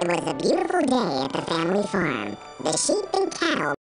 It was a beautiful day at the family farm. The sheep and cattle